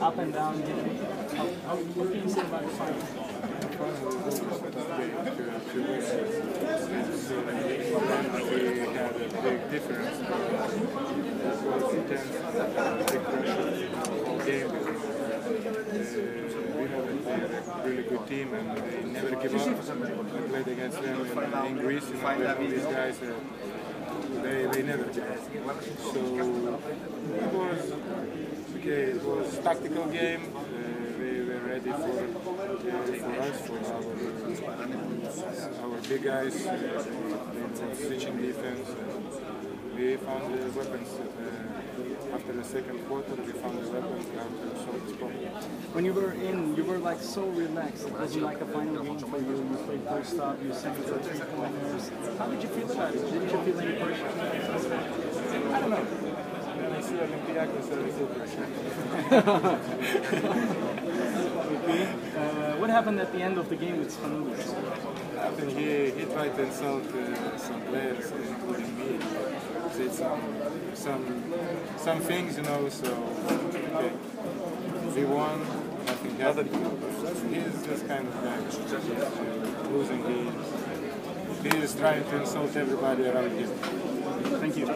up and down game. How, how, what can you say about the? We had a big difference. It was intense, big pressure all game. We know that they're a really good team and they never give up. I played against them in, in Greece, you know, these guys. Uh, they, they never give up. So it was okay. It was tactical game. Uh, they were ready for uh, for us, for our our big guys. Uh, they switching defense. we found the weapons. Uh, after the second quarter, we found the weapons how to solve this. When you were in, you were like so relaxed. It wasn't like a final game for you. You played first stop, you sang for three pointers. How did you feel about it? Didn't you feel any pressure? I don't know. When I see Olympiacos, there is no pressure. Okay. Uh, what happened at the end of the game with Spanoulis? I think he, he tried to insult uh, some players, including me. Said some, some, some things, you know, so, okay. We won, nothing happened. He's this kind of guy. Uh, losing games. He is trying to insult everybody around him. Thank you.